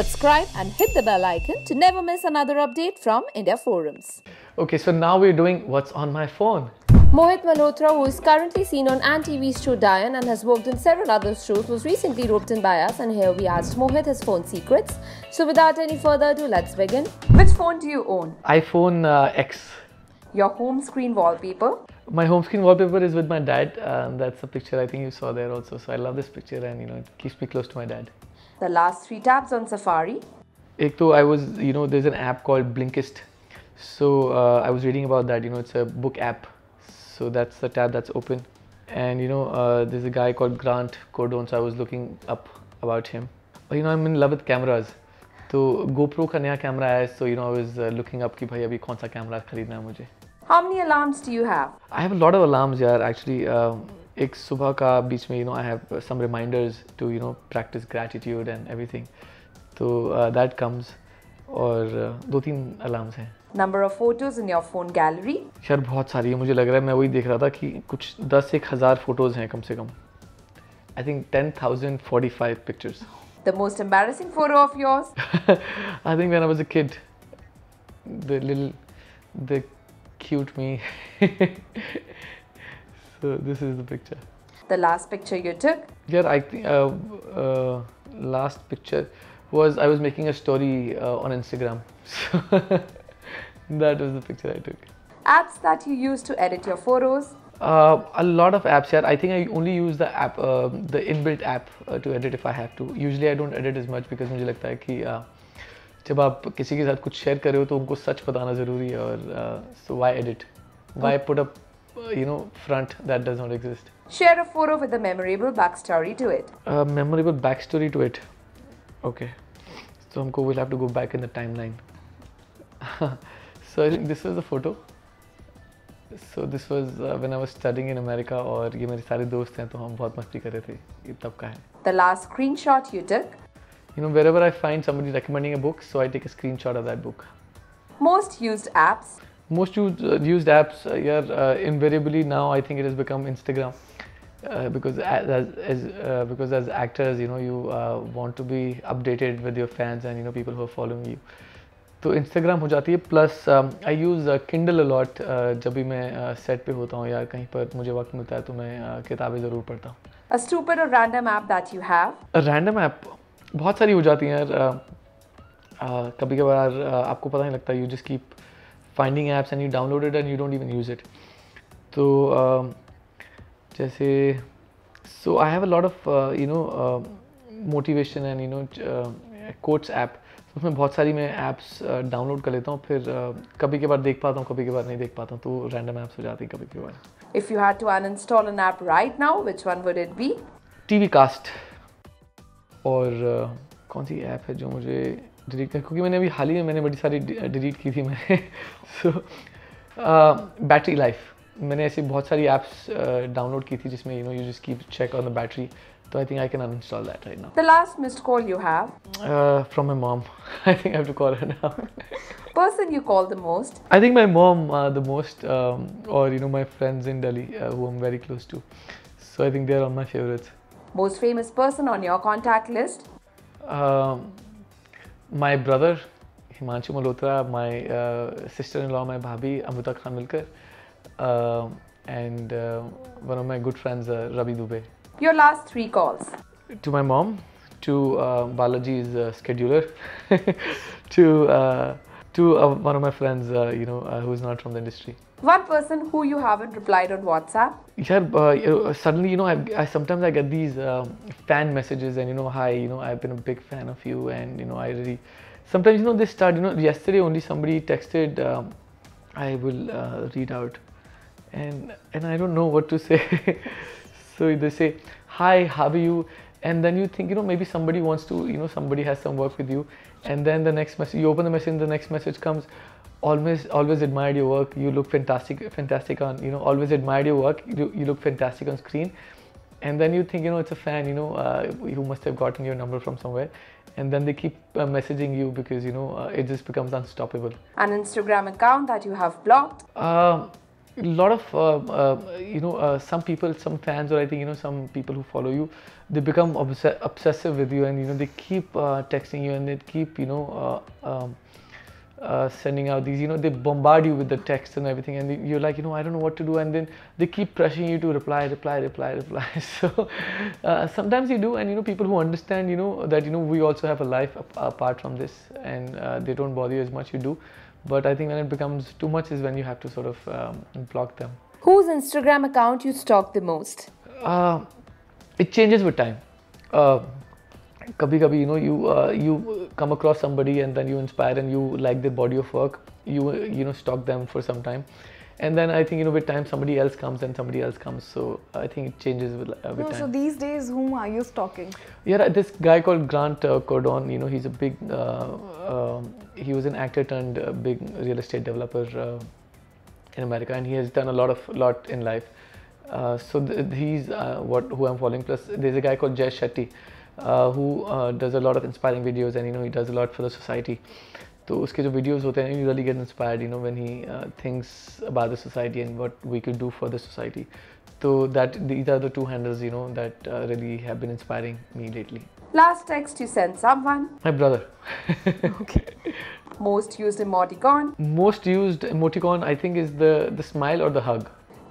Subscribe and hit the bell icon to never miss another update from India Forums. Okay, so now we're doing what's on my phone. Mohit Malhotra, who is currently seen on &TV's show Daayan and has worked in several other shows, was recently roped in by us, and here we asked Mohit his phone secrets. So, without any further ado, let's begin. Which phone do you own? iPhone uh, X. Your home screen wallpaper? My home screen wallpaper is with my dad. Um, that's a picture I think you saw there also. So I love this picture, and you know it keeps me close to my dad the last three tabs on Safari. Ek to I was, you know, there's an app called Blinkist. So uh, I was reading about that, you know, it's a book app. So that's the tab that's open. And, you know, uh, there's a guy called Grant Cardone. so I was looking up about him. You know, I'm in love with cameras. So GoPro का नया camera आया so you know I was looking up कि भाई अभी कौन सा camera खरीदना है मुझे How many alarms do you have? I have a lot of alarms, yeah, actually. Uh, एक सुबह का बीच में you know I have some reminders to you know practice gratitude and everything तो uh, दैट कम्स और uh, दो तीन alarms हैं। Number of photos in your phone gallery sir बहुत सारी है। मुझे लग रहा है मैं वही देख रहा था कि कुछ दस एक हज़ार फ़ोटोज़ हैं कम से कम। I think ten thousand forty five pictures the most embarrassing photo of yours I think man was a kid the lil the cute me so this is the picture. The last picture you took? Yeah, I think uh, uh, last picture was I was making a story uh, on Instagram. So that was the picture I took. Apps that you use to edit your photos? Uh, a lot of apps here. I think I only use the app, uh, the inbuilt app uh, to edit if I have to. Usually I don't edit as much because मुझे लगता है कि uh, जब आप किसी के साथ कुछ शेयर कर रहे हो तो उनको सच बताना ज़रूरी है और so why edit? Why put up uh, you know front that does not exist? Share a photo with a memorable backstory to it. A memorable backstory to it. Okay. So हमको we'll have to go back in the timeline. so I think this was the photo. So this was uh, when I was studying in America और ये मेरे सारे दोस्त हैं तो हम बहुत मस्ती कर रहे थे ये तब का है The last screenshot you took? You know wherever I find somebody recommending a book so I take a screenshot of that book. Most used apps? Most used, uh, used apps uh, uh, invariably now I think it has become Instagram uh, because as, as uh, because as actors you know you uh, want to be updated with your fans and you know people who are following you. तो Instagram हो जाती है plus I use Kindle a lot जब भी मैं set पे होता हूँ या कहीं पर मुझे वक्त मिलता है तो मैं uh, किताबें ज़रूर पढ़ता हूँ A stupid or random app that you have? Random app बहुत सारी हो जाती हैं यार uh, uh, कभी कभार uh, आपको पता नहीं लगता you just keep finding apps and you download and you don't even use it तो जैसे so I have a lot of you know motivation and you know quotes app उसमें बहुत सारी मैं ऐप्स डाउनलोड uh, कर लेता हूँ फिर uh, कभी के बार देख पाता हूँ कभी के बार नहीं देख पाता हूँ तो रैंडम ऐप्स हो जाती है कभी के बार। If you had to uninstall an app right now which one would it be TV cast और uh, कौन सी ऐप है जो मुझे डिलीट कर क्योंकि मैंने अभी हाल ही में मैंने बड़ी सारी डिलीट की थी मैंने। सो बैटरी लाइफ मैंने ऐसी बहुत सारी ऐप्स डाउनलोड की थी जिसमें you know you just keep check on the battery तो I think I can uninstall that right now the last missed call you have from my mom I think I have to call her now person you call the most I think my mom the most और you know my friends in Delhi who I am very close to so I think they are on my favourites most famous person on your contact list my brother Himanshu Malhotra, my uh, sister-in-law, my bhabhi Amrita Khanvilkar, um and uh, one of my good friends uh, Ravi Dubey. Your last three calls? To my mom, to uh, Balaji's uh, scheduler, to uh, to uh, one of my friends, uh, you know, uh, who's not from the industry. One person who you haven't replied on WhatsApp? Yeah, uh, suddenly, you know, I, I sometimes I get these um, fan messages and you know, hi, you know, I've been a big fan of you, and you know, I really. Sometimes you know they start. You know, yesterday only somebody texted, um, I will uh, read out, and and I don't know what to say. so they say, hi, how are you? And then you think, you know, maybe somebody wants to, you know, somebody has some work with you, and then the next message, you open the message, and the next message comes, always always admired your work. You look fantastic fantastic on you know always admired your work. You, you look fantastic on screen. And then you think you know it's a fan you know uh, who must have gotten your number from somewhere. And then they keep uh, messaging you because you know uh, it just becomes unstoppable. An Instagram account that you have blocked? um a lot of uh, uh, you know uh, some people some fans or i think you know some people who follow you they become obs- obsessive with you and you know they keep uh, texting you and they keep you know uh, um, uh, sending out these you know they bombard you with the text and everything and you're like you know i don't know what to do and then they keep pressuring you to reply reply reply reply. So sometimes you do and you know people who understand you know that you know we also have a life ap- apart from this and they don't bother you as much you do but i think when it becomes too much is when you have to sort of um, block them Whose Instagram account you stalk the most? uh, it changes with time. Uh, kabhi kabhi you know you uh, you come across somebody and then you inspire and you like their body of work you you know stalk them for some time and then i think you know with time somebody else comes and somebody else comes. So i think it changes with, uh, with No, so these days, whom are you stalking? yeah this guy called grant uh, Cardone you know he's a big uh, um, he was an actor turned uh, big real estate developer uh, in america. And he has done a lot of lot in life. Uh, so th- he's uh, what who i'm following. Plus there's a guy called jay shetty uh, who uh, does a lot of inspiring videos and you know he does a lot for the society तो उसके जो videos होते हैं you really get inspired you know when he uh, thinks about the society and what we could do for the society so that these are the two handles you know that uh, really have been inspiring me lately Last text you sent someone. my brother Most used emoticon. most used emoticon i think is the the smile or the hug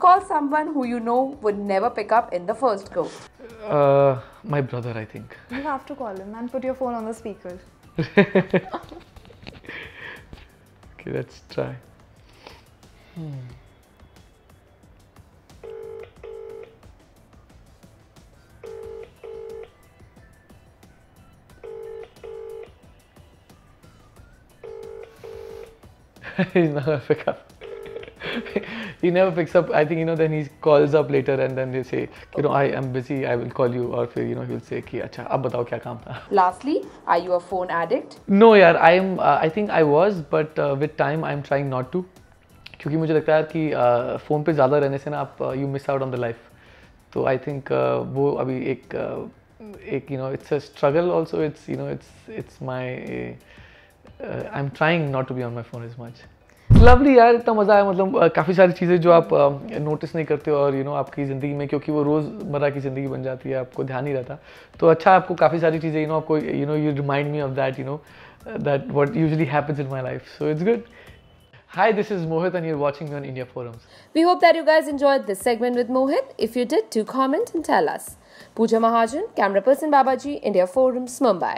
Call someone who you know would never pick up in the first go. uh, my brother i think You have to call him and put your phone on the speaker. let's try He's not gonna pick up he never picks up. I think you know. Then he calls up later, and then they say, you know, I am busy. I will call you, or फिर you know he'll say कि अच्छा अब बताओ क्या काम था. Lastly, are you a phone addict? No यार, I am. Uh, I think I was, but uh, with time I am trying not to. क्योंकि मुझे लगता है कि फ़ोन पे ज़्यादा रहने से ना आप you miss out on the life तो आई थिंक वो अभी एक uh, एक you know it's a struggle also it's you know it's it's my I am trying not to be on my phone is much lovely यार इतना मज़ा आया मतलब uh, काफ़ी सारी चीज़ें जो आप नोटिस नहीं करते और यू नो आपकी ज़िंदगी में क्योंकि वो रोज़मर्रा की ज़िंदगी बन जाती है आपको ध्यान नहीं रहता तो अच्छा आपको काफ़ी सारी चीज़ें यू नो आपको you know you remind me of that you know that what usually happens in my life so it's good Hi, this is Mohit, and you're watching me on India Forums. We hope that you guys enjoyed this segment with Mohit. If you did, do comment and tell us. Pooja Mahajan, camera person Babaji, India Forums, Mumbai.